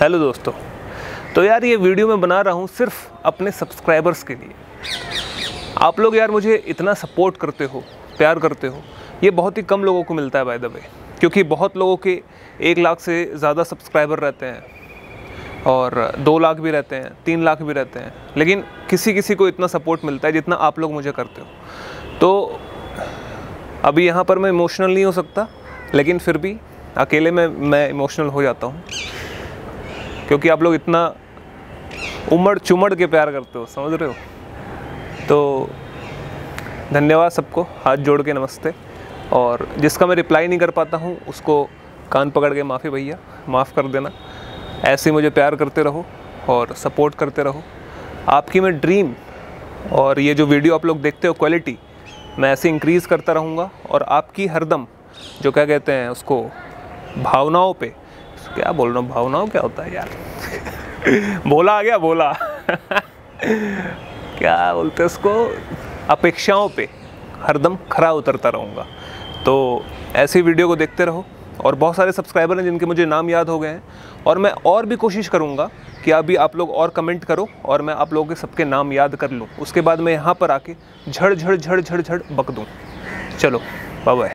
Hello दोस्तों। तो यार ये वीडियो मैं बना रहा हूँ सिर्फ़ अपने सब्सक्राइबर्स के लिए। आप लोग यार मुझे इतना सपोर्ट करते हो, प्यार करते हो, ये बहुत ही कम लोगों को मिलता है बाय द वे क्योंकि बहुत लोगों के एक लाख से ज़्यादा सब्सक्राइबर रहते हैं और दो लाख भी रहते हैं, तीन लाख भी रहते हैं, लेकिन किसी किसी को इतना सपोर्ट मिलता है जितना आप लोग मुझे करते हो। तो अभी यहाँ पर मैं इमोशनल नहीं हो सकता, लेकिन फिर भी अकेले में मैं इमोशनल हो जाता हूँ। क्योंकि आप लोग इतना उमड़ चुमड़ के प्यार करते हो, समझ रहे हो? तो धन्यवाद सबको, हाथ जोड़ के नमस्ते। और जिसका मैं रिप्लाई नहीं कर पाता हूँ, उसको कान पकड़ के माफ़ी भैया, माफ़ कर देना। ऐसे मुझे प्यार करते रहो और सपोर्ट करते रहो। आपकी मैं ड्रीम और ये जो वीडियो आप लोग देखते हो क्वालिटी, मैं ऐसे इंक्रीज़ करता रहूँगा और आपकी हरदम, जो क्या कहते हैं उसको, भावनाओं पे क्या बोल रहा हूँ भावनाओं क्या होता है यार? बोला आ गया, बोला। क्या बोलते हैं उसको? अपेक्षाओं पे। हरदम खरा उतरता रहूँगा। तो ऐसी वीडियो को देखते रहो। और बहुत सारे सब्सक्राइबर हैं जिनके मुझे नाम याद हो गए हैं। और मैं और भी कोशिश करूँगा कि अभी आप लोग और कमेंट करो और मैं आप लोगों के सबके नाम याद कर लूँ। उसके बाद मैं यहाँ पर आके झड़ झड़ झड़ झड़ झड़ बक दूँ। चलो बाय